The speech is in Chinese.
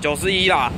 九十一啦。